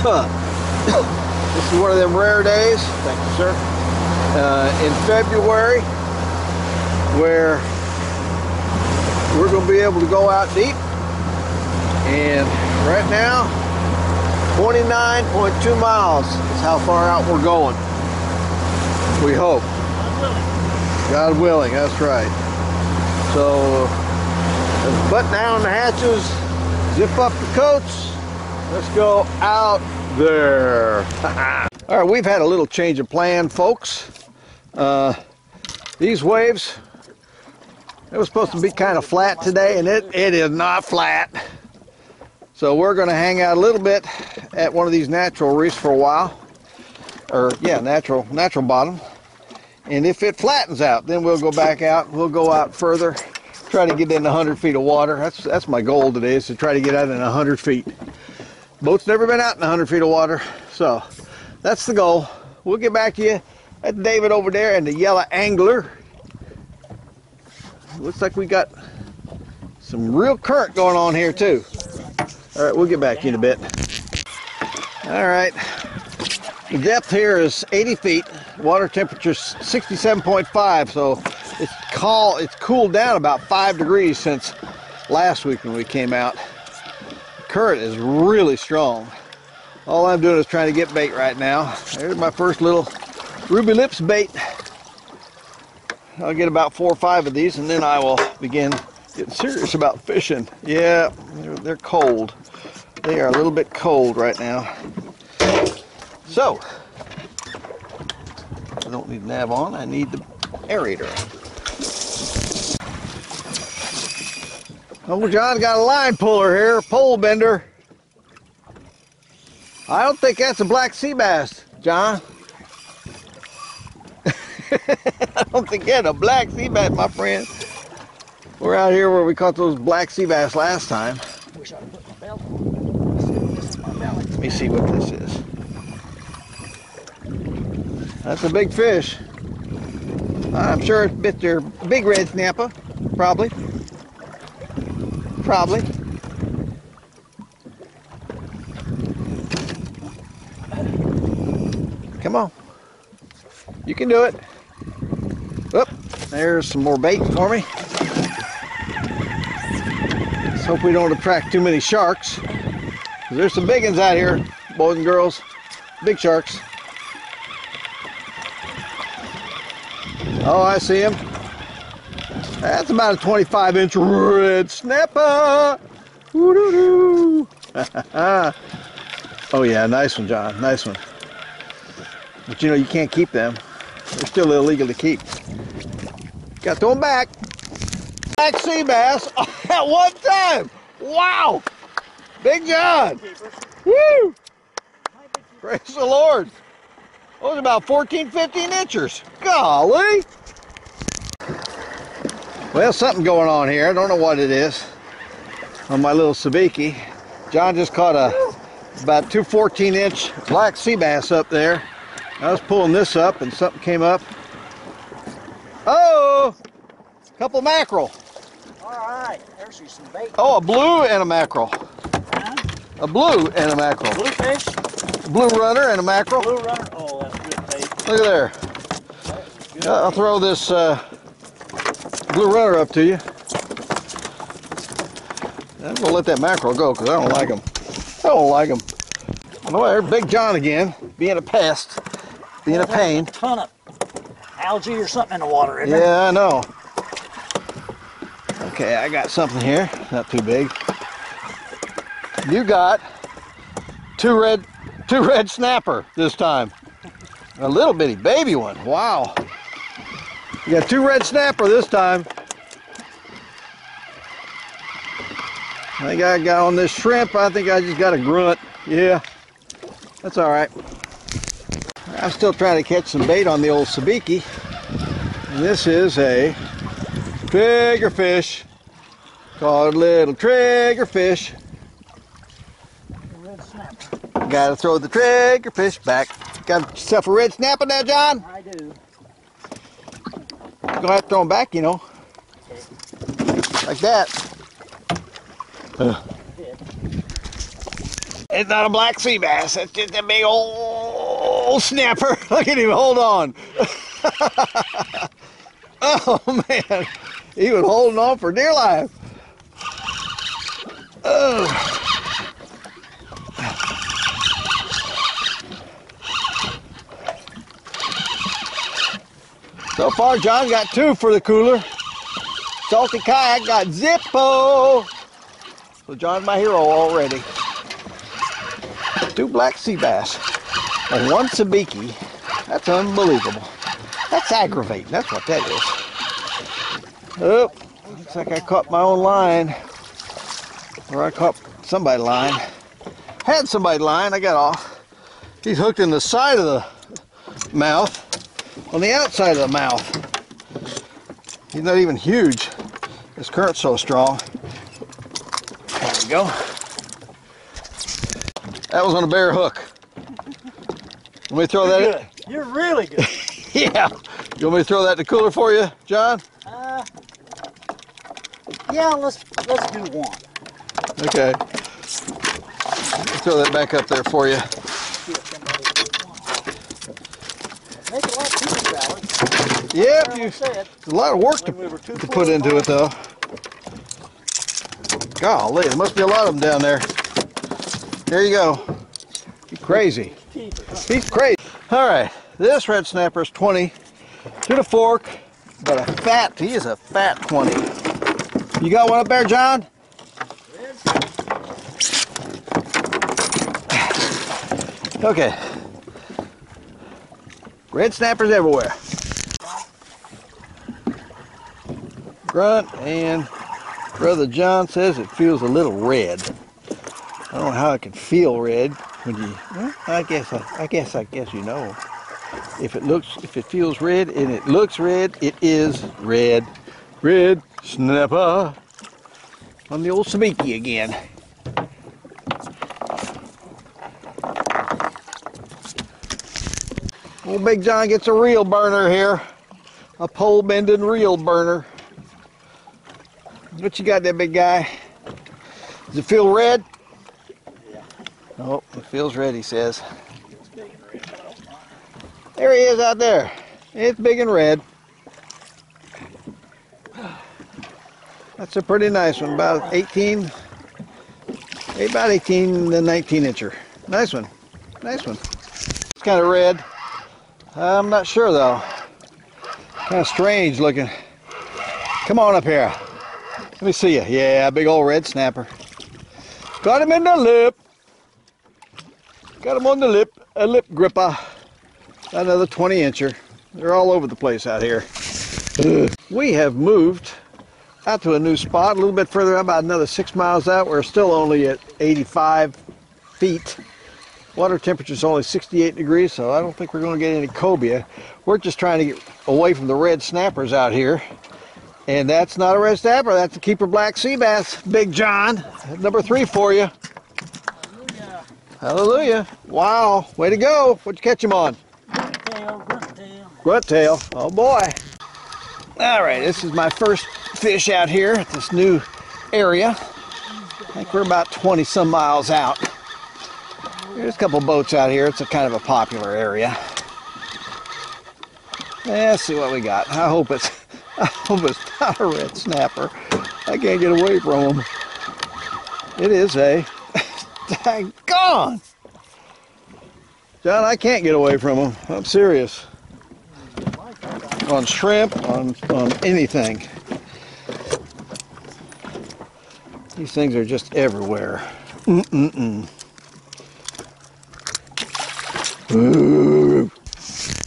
this is one of them rare days. Thank you, sir. Uh, in February, where we're going to be able to go out deep. And right now, 29.2 miles is how far out we're going. We hope. God willing, that's right. So, let's button down the hatches, zip up the coats. Let's go out there. All right, we've had a little change of plan, folks. Uh, these waves, it was supposed to be kind of flat today, and it, it is not flat. So we're going to hang out a little bit at one of these natural reefs for a while. Or, yeah, natural, natural bottom. And if it flattens out, then we'll go back out. We'll go out further, try to get in 100 feet of water. That's that's my goal today is to try to get out in 100 feet. Boat's never been out in 100 feet of water, so that's the goal. We'll get back to you. That's David over there and the yellow angler. Looks like we got some real current going on here too. All right, we'll get back to you in a bit. All right, the depth here is 80 feet. Water temperature 67.5, so it's call it's cooled down about five degrees since last week when we came out. Current is really strong. All I'm doing is trying to get bait right now. There's my first little ruby lips bait. I'll get about four or five of these and then I will begin getting serious about fishing. Yeah, they're, they're cold. They are a little bit cold right now. So, I don't need nav on, I need the aerator. Uncle John got a line puller here, pole bender. I don't think that's a black sea bass, John. I don't think that's a black sea bass, my friend. We're out here where we caught those black sea bass last time. Let me see what this is. That's a big fish. I'm sure it bit your big red snapper, probably. Probably. Come on. You can do it. Oop, there's some more bait for me. Let's hope we don't attract too many sharks. There's some big ones out here, boys and girls. Big sharks. Oh, I see him. That's about a 25 inch red snapper. Oh yeah, nice one, John. Nice one. But you know, you can't keep them. They're still illegal to keep. Got them back. Black sea bass at one time. Wow. Big John. Woo. Praise the Lord. Those are about 14, 15 inchers. Golly. Well, something going on here. I don't know what it is on my little sabiki. John just caught a about two 14 inch black sea bass up there. I was pulling this up and something came up. Oh, a couple mackerel. All right, there's some bait. Oh, a blue and a mackerel. Huh? A blue and a mackerel. Bluefish, Blue runner and a mackerel. blue runner. Oh, that's good bait. Look at there. Yeah, I'll throw this uh, blue runner up to you. I'm gonna let that mackerel go because I don't like them. I don't like them. Oh, there's Big John again, being a pest, being a pain. A ton of algae or something in the water, isn't there? Yeah, I know. Okay, I got something here. Not too big. You got two red, two red snapper this time. A little bitty baby one. Wow. You got two red snapper this time. I think I got on this shrimp. I think I just got a grunt. Yeah, that's all right. I'm still trying to catch some bait on the old sabiki. This is a triggerfish called little triggerfish. Red snapper. Gotta throw the triggerfish back. Got yourself a red snapper now, John? I do. You're gonna have to throw them back, you know. Like that. Uh, It's not a black sea bass. It's just a big old snapper. Look at him. Hold on. oh, man. He was holding on for dear life. Oh. So far, John got two for the cooler. Salty Kayak got Zippo. So John's my hero already. Two black sea bass and one sabiki. That's unbelievable. That's aggravating. That's what that is. Oh, looks like I caught my own line. Or I caught somebody's line. Had somebody's line. I got off. He's hooked in the side of the mouth. On the outside of the mouth. He's not even huge. This current's so strong. There we go. That was on a bare hook. Let me throw that Good. You're really good. yeah. You want me to throw that in the cooler for you, John? Uh, yeah, let's let's do one. Okay. Throw that back up there for you. See if somebody will want. Make a lot cheaper, Alex. Yep, Carol you, said a lot of work to, to put into it though. Golly, there must be a lot of them down there. There you go. Crazy. He's crazy. All right, this red snapper is 20 to the fork, but a fat, he is a fat 20. You got one up there, John? Okay. Red snappers everywhere. Grunt and Brother John says it feels a little red. I don't know how it can feel red when you. Well, I guess I, I guess I guess you know. If it looks, if it feels red and it looks red, it is red. Red snapper on the old sabiki again. Old Big John gets a reel burner here, a pole bending reel burner. What you got there, big guy? Does it feel red? Oh, it feels red, he says. There he is out there. It's big and red. That's a pretty nice one, about 18, about 18 to 19 incher. Nice one, nice one. It's kind of red. I'm not sure though. Kind of strange looking. Come on up here. Let me see you. Yeah, big old red snapper. Got him in the lip. Got him on the lip, a lip gripper. Another 20 incher. They're all over the place out here. We have moved out to a new spot, a little bit further, out, about another six miles out. We're still only at 85 feet. Water temperature is only 68 degrees, so I don't think we're going to get any cobia. We're just trying to get away from the red snappers out here. And that's not a red snapper, that's a keeper black sea bass, Big John. Number three for you. Hallelujah. Hallelujah. Wow, way to go. What'd you catch him on? Tail, grunt tail. Grunt tail. Oh boy. All right, this is my first fish out here at this new area. I think we're about 20 some miles out. There's a couple boats out here. It's a kind of a popular area. Let's see what we got. I hope it's I hope a red snapper. I can't get away from them. It is a Daggone! John, I can't get away from them. I'm serious. On shrimp, on, on anything. These things are just everywhere. Mm-mm-mm.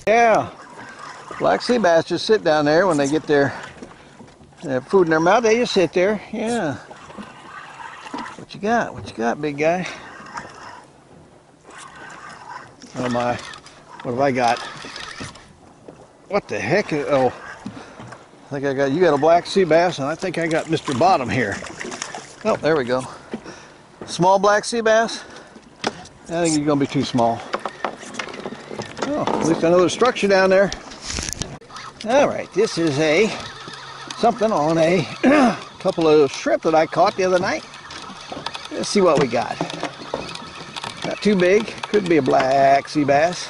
Yeah. Black sea bass just sit down there when they get their, their food in their mouth. They just sit there. Yeah. What you got? What you got, big guy? Oh my. What have I got? What the heck? Oh. I think I got, you got a black sea bass, and I think I got Mr. Bottom here. Oh, there we go. Small black sea bass? I think you're gonna be too small. Oh, at least I know there's structure down there. All right, this is a something on a couple of shrimp that I caught the other night. Let's see what we got. Not too big. Could be a black sea bass.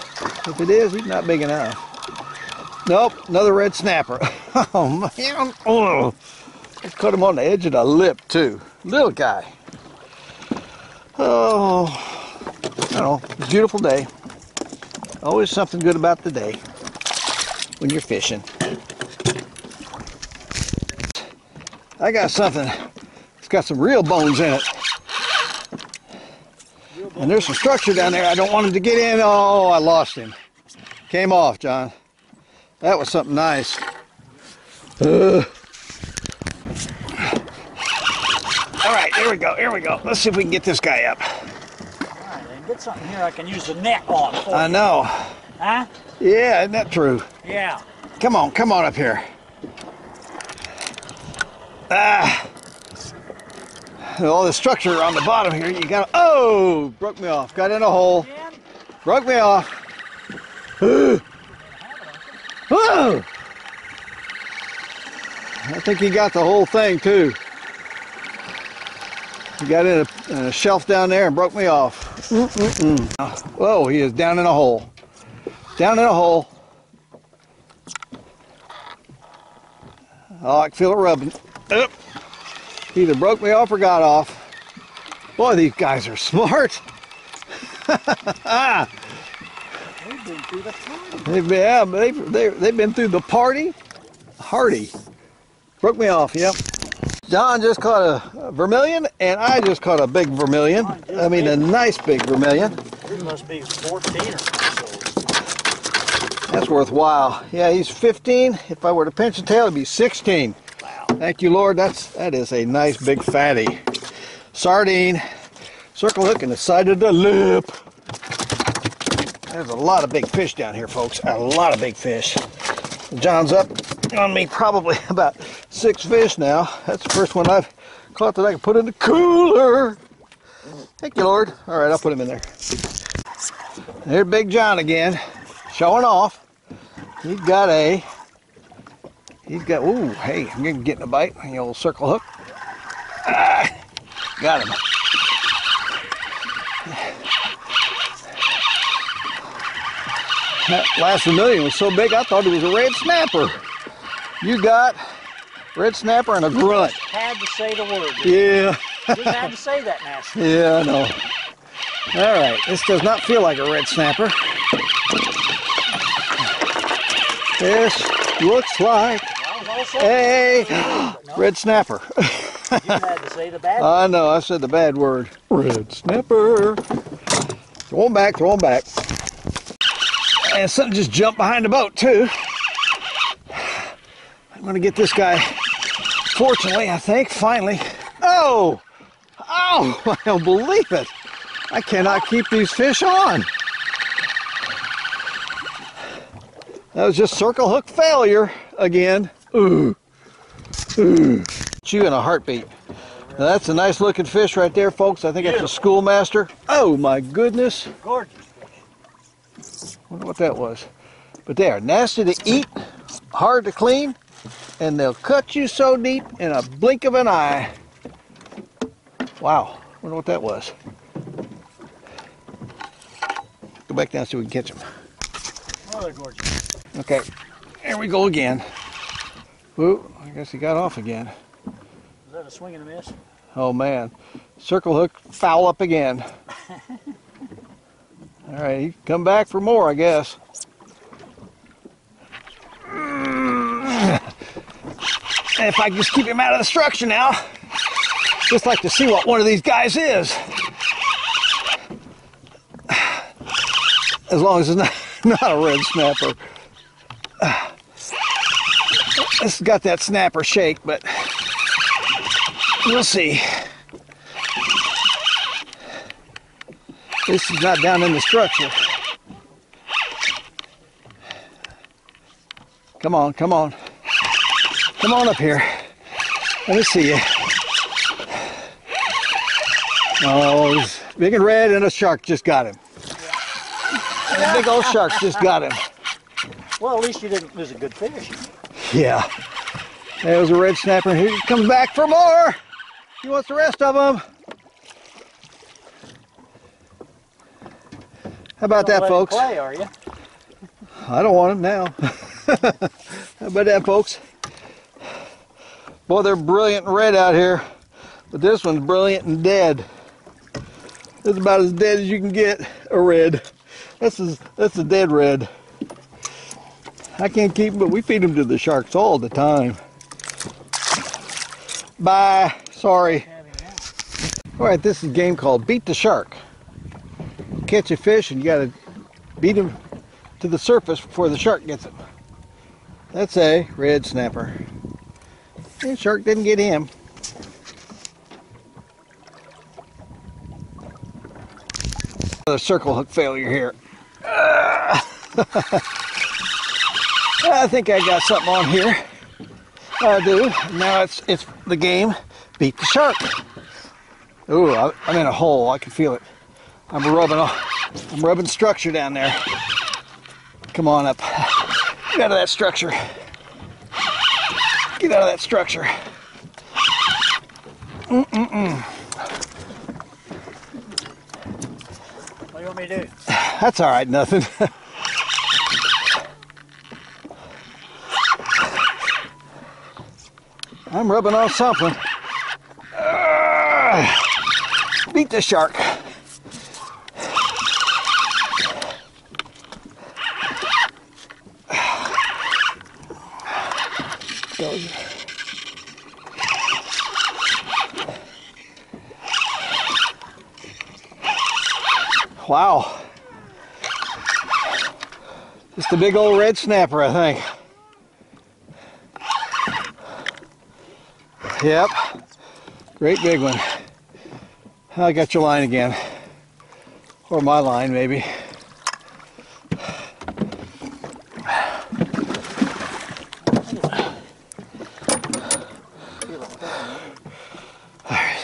If it is, he's not big enough. Nope, another red snapper. Oh man, oh, I cut him on the edge of the lip too. Little guy. Oh, I don't know. Beautiful day. Always something good about the day when you're fishing. I got something. It's got some real bones in it. And there's some structure down there. I don't want him to get in. Oh, I lost him. Came off, John. That was something nice. Uh. All right, here we go. Here we go. Let's see if we can get this guy up. All right, then get something here I can use the net on for I you. know. Huh? Yeah, isn't that true? Yeah. Come on, come on up here. Ah. All the structure on the bottom here, you got Oh, broke me off. Got in a hole. Broke me off. Oh. I think he got the whole thing too. He got in a, a shelf down there and broke me off. Mm-mm-mm. Whoa, he is down in a hole. Down in a hole. Oh, I can feel it rubbing. Up. Either broke me off or got off. Boy, these guys are smart. We've been through the party. They've been, yeah, they've, they've, they've been through the party. Hardy. Broke me off, yep. John just caught a, vermilion, and I just caught a big vermilion. I mean, a nice big vermilion. This must be 14 or so. That's worthwhile. Yeah, he's 15. If I were to pinch a tail, it'd be 16. Wow. Thank you, Lord. That's that is a nice big fatty. Sardine. Circle hook in the side of the lip. There's a lot of big fish down here, folks. A lot of big fish. John's up on me probably about six fish now. That's the first one I've caught that I can put in the cooler. Thank you, Lord. All right, I'll put him in there. There's Big John again, showing off. He's got a, he's got, ooh, hey, I'm getting a bite on the old circle hook. Ah, got him. That last vermilion was so big I thought it was a red snapper. You got red snapper and a grunt. Had to say the word. Yeah, You had to say that nasty. yeah, I know. All right, this does not feel like a red snapper. This looks like I was also a red snapper. you had to say the bad word. I know, I said the bad word. Red snapper. Throw him back, throw him back. And something just jumped behind the boat, too. I'm going to get this guy, fortunately, I think, finally. Oh! Oh! I don't believe it. I cannot keep these fish on. That was just circle hook failure again. Ooh. Ooh. Chew in a heartbeat. Now that's a nice looking fish right there, folks. I think it's a schoolmaster. Oh my goodness. Gorgeous. Wonder what that was. But they are nasty to eat, hard to clean, and they'll cut you so deep in a blink of an eye. Wow. Wonder what that was. Go back down so we can catch them. Oh, they're gorgeous. Okay. Here we go again. Ooh, I guess he got off again. Is that a swing and a miss? Oh man, circle hook foul up again. All right, he come back for more, I guess. And if I just keep him out of the structure now, just like to see what one of these guys is. As long as it's not, not a red snapper. Has got that snapper shake, but We'll see. This is not down in the structure. Come on, come on. Come on up here. Let me see you. Oh, he's big and red, and a shark just got him. And a big old shark just got him. Well, at least you didn't lose a good fish. Yeah. There was a red snapper. He comes back for more. He wants the rest of them. How about that, folks? Play, are you? I don't want him now. How about that, folks? Boy, they're brilliant and red out here, but this one's brilliant and dead. It's about as dead as you can get a red. This is that's a dead red. I can't keep them, but we feed them to the sharks all the time. Bye. Sorry. All right, this is a game called Beat the Shark. Catch a fish and you got to beat him to the surface before the shark gets him. That's a red snapper. And shark didn't get him. Another circle hook failure here. I think I got something on here. I do. Now it's it's the game. Beat the shark. Ooh, I- I'm in a hole. I can feel it. I'm rubbing. off. I'm rubbing structure down there. Come on up. Get out of that structure. Get out of that structure. Mm mm mm. What do you want me to do? That's all right. Nothing. I'm rubbing on something. Ah, beat the shark. Wow. Just a big old red snapper, I think. Yep. Great big one. I got your line again. Or my line, maybe. Alright.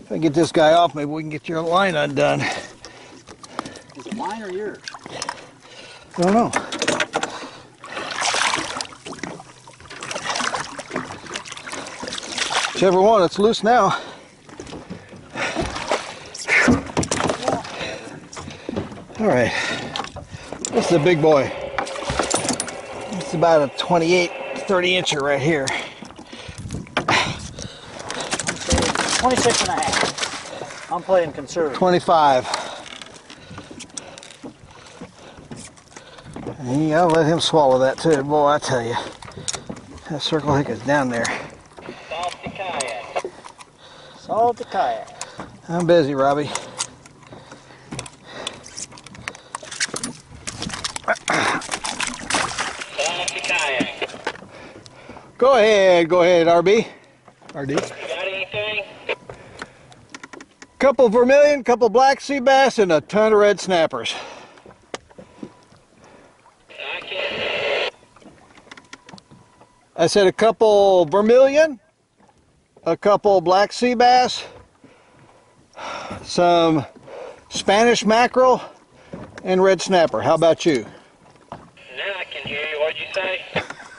If I get this guy off, maybe we can get your line undone. Is it mine or yours? I don't know. Whichever one, it's loose now. All right, this is a big boy. It's about a 28, 30 incher right here. 26 and a half. I'm playing conservative. 25. And yeah, I'll let him swallow that too. Boy, I tell you, that circle hook is down there. Soft the kayak. Solve the kayak. I'm busy, Robbie. Soft the kayak. Go ahead, go ahead, RB. RD. Got anything? Couple vermilion, couple black sea bass, and a ton of red snappers. I. I said a couple vermilion, a couple black sea bass, some Spanish mackerel, and red snapper. How about you? Now I can hear you. What'd you say?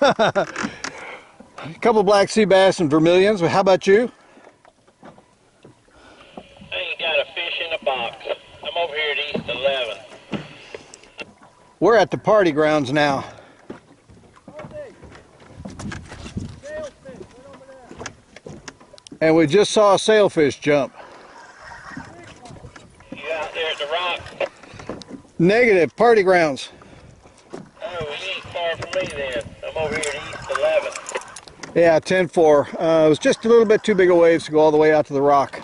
A couple black sea bass and vermilions. How about you? I ain't got a fish in a box. I'm over here at East 11. We're at the party grounds now. And we just saw a sailfish jump. You out there at the rock? Negative, party grounds. Oh, well, ain't far from me then. I'm over here at East 11. Yeah, 10-4. Uh, it was just a little bit too big a waves to go all the way out to the rock.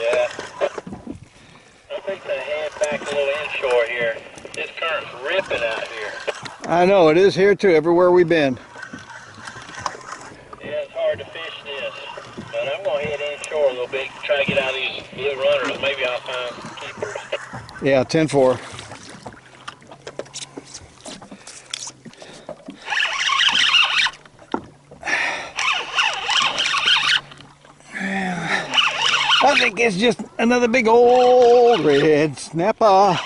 Yeah. I'm fixing to head back a little inshore here. This current's ripping out here. I know, it is here too, everywhere we've been. Yeah, it's hard to fish this. But I'm going to head inshore a little bit, try to get out of these blue runners. Maybe I'll find some keepers. Yeah, 10-4. I think it's just another big old red snapper. I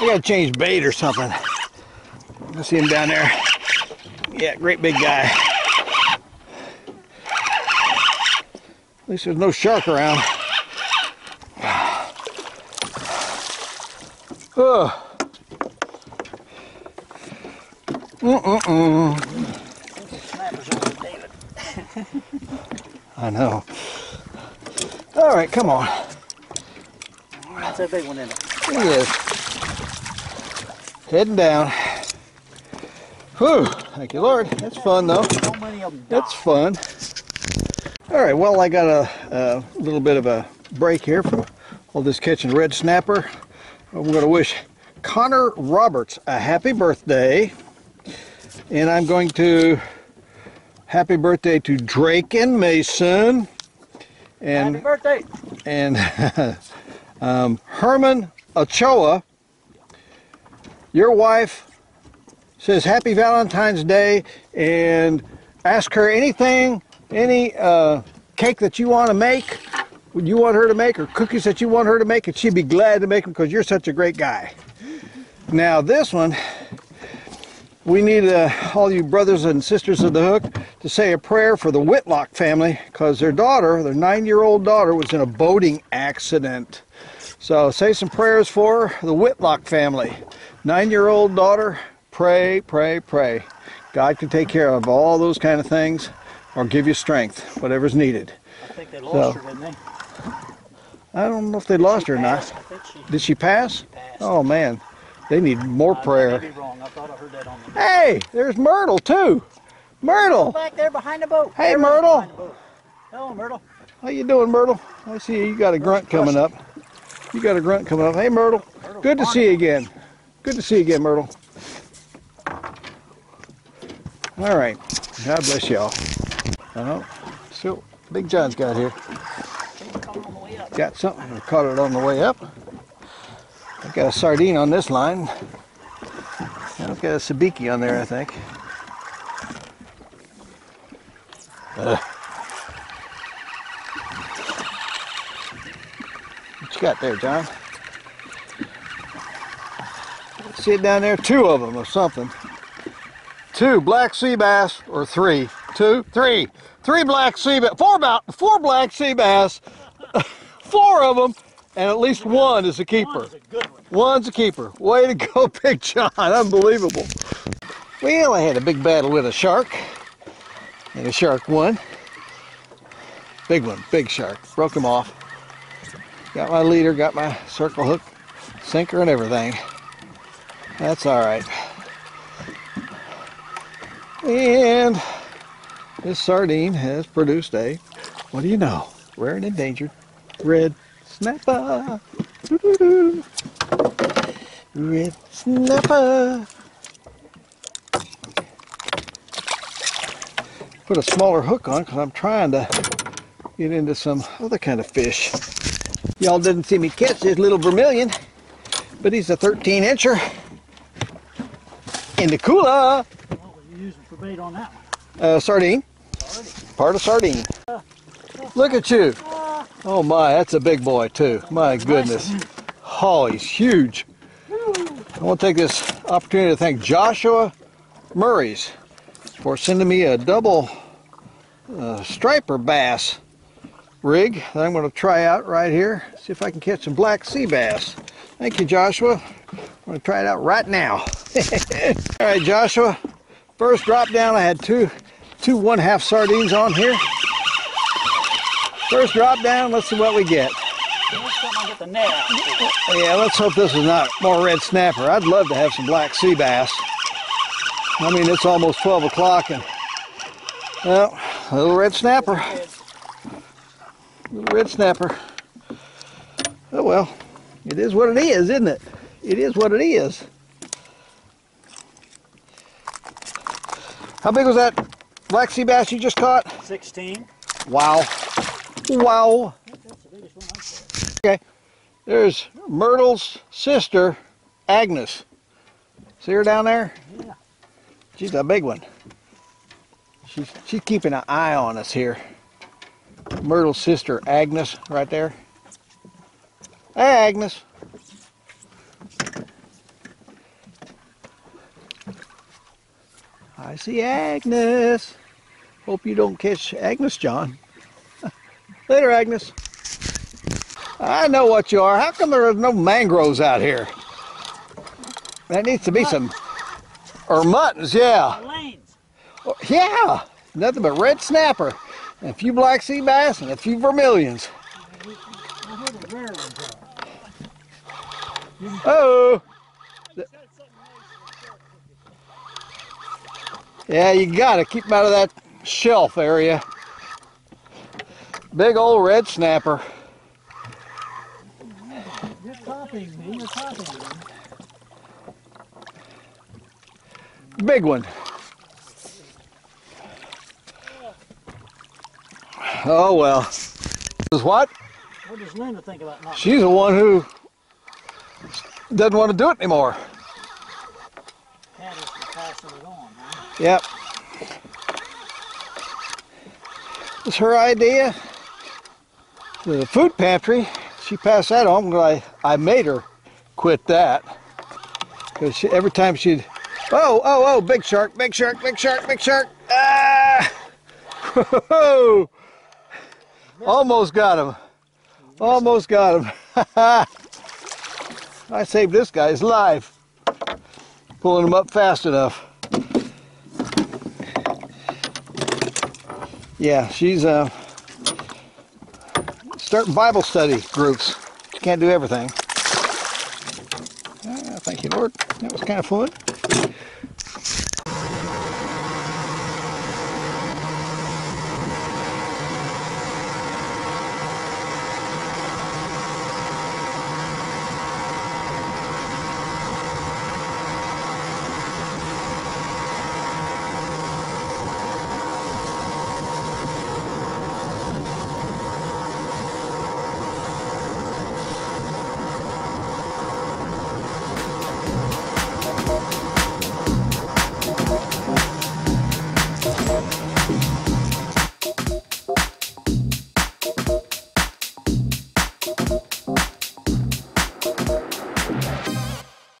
gotta change bait or something. I see him down there. Yeah, great big guy. At least there's no shark around. Ugh. Mm-mm-mm. Snappers over David. I know. All right, come on. That's a big one, isn't it? He is. Heading down. Whew. Thank you, Lord. That's fun, though. So many of them. That's fun. All right, well, I got a, a little bit of a break here from all this catching red snapper. I'm going to wish Connor Roberts a happy birthday. And I'm going to happy birthday to Drake and Mason. And Happy birthday. and um, Herman Ochoa, your wife says Happy Valentine's Day and ask her anything, any uh, cake that you want to make, you want her to make, or cookies that you want her to make, and she'd be glad to make them because you're such a great guy. Now this one, we need uh, all you brothers and sisters of the hook to say a prayer for the Whitlock family because their daughter, their nine-year-old daughter, was in a boating accident. So say some prayers for the Whitlock family. Nine-year-old daughter, pray, pray, pray. God can take care of all those kind of things or give you strength, whatever's needed. I think they lost So- her, didn't they? I don't know if they lost her or not. I she Did she pass? passed. Oh man, they need more I- I prayer. wrong. I thought I heard that on the Hey, there's Myrtle too. Myrtle, back there behind the boat. Hey, Myrtle. boat. Hello, Myrtle. how you doing, Myrtle? I see you got a grunt coming up. You got a grunt coming up. Hey, Myrtle. Myrtle's Good to see you again. Good to see you again, Myrtle. All right. God bless y'all. Uh-huh. Oh, So Big John's got here. Coming on the way up. Got something. I caught it on the way up. I've got a sardine on this line. I've got a sabiki on there, I think. Uh. What you got there, John? See it down there? Two of them or something. Two black sea bass or three? Two, three, three black sea bass. Four about four black sea bass. Four of them, and at least one is a keeper. is a good one. One's a keeper. Way to go, Big John. Unbelievable. Well, I had a big battle with a shark. And the shark won. Big one, big shark. Broke him off. Got my leader, got my circle hook, sinker, and everything. That's all right. And this sardine has produced a, what do you know, rare and endangered red snapper. Doo-doo-doo. Red snapper. Put a smaller hook on because I'm trying to get into some other kind of fish. Y'all didn't see me catch this little vermilion, but he's a 13 incher in the cooler. What were you using for bait on that one? Uh, sardine, Already. part of sardine. Look at you. Oh my, that's a big boy too. My goodness. Oh, he's huge. I want to take this opportunity to thank Joshua Murray's for sending me a double uh, striper bass rig that I'm going to try out right here. See if I can catch some black sea bass. Thank you, Joshua. I'm going to try it out right now. All right, Joshua. First drop down, I had two, two one half sardines on here. First drop down, let's see what we get. Next time I get the net. Yeah, let's hope this is not more red snapper. I'd love to have some black sea bass. I mean, it's almost 12 o'clock and, well, a little red snapper. Little red snapper. Oh well, it is what it is, isn't it? It is what it is. How big was that black sea bass you just caught? 16. Wow. Wow. Caught. There's Myrtle's sister, Agnes. See her down there? Yeah. She's a big one. She's, she's keeping an eye on us here. Myrtle's sister, Agnes, right there. Hey, Agnes. I see Agnes. Hope you don't catch Agnes, John. Later, Agnes. I know what you are. How come there are no mangroves out here? That needs to be some, or muttons, yeah. Lanes. Yeah, nothing but red snapper, and a few black sea bass, and a few vermilions. I heard the rare ones are. Oh, yeah, you gotta keep them out of that shelf area. Big old red snapper. You're copying. You're copying. Big one. Oh well. Is what? What does Linda think about not? She's the one who doesn't want to do it anymore. Pat is for passing it on. Yep. It's her idea. The food pantry, she passed that on. I, I made her quit that. Because every time she'd, oh, oh, oh, big shark, big shark, big shark, big shark. Ah! Almost got him. Almost got him. I saved this guy's life. Pulling him up fast enough. Yeah, she's uh, starting Bible study groups. She can't do everything. Ah, thank you, Lord. That was kind of fun.